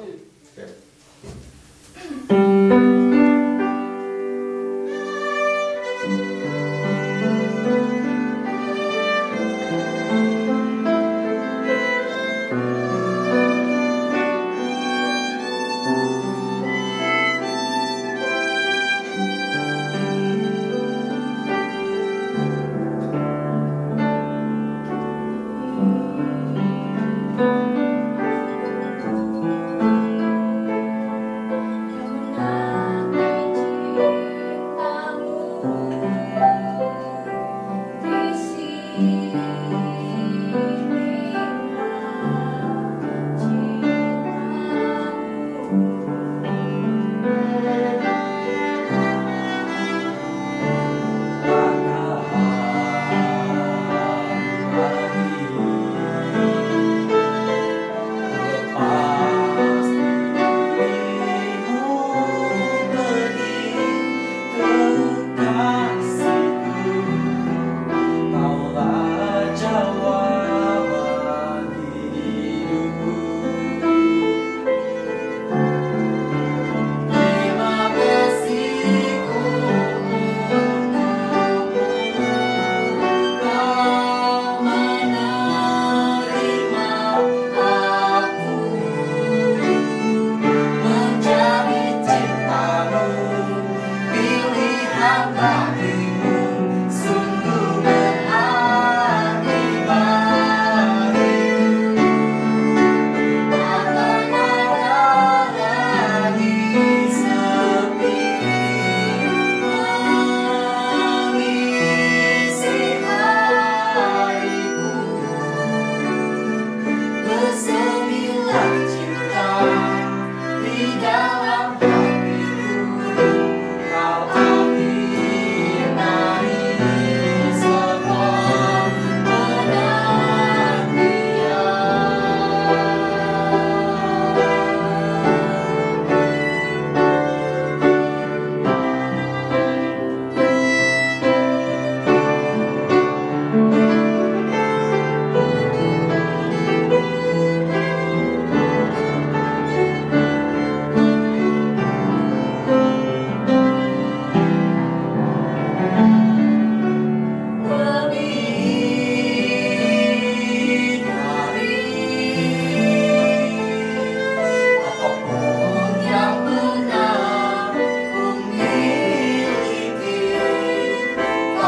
Okay.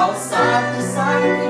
Outside the to side.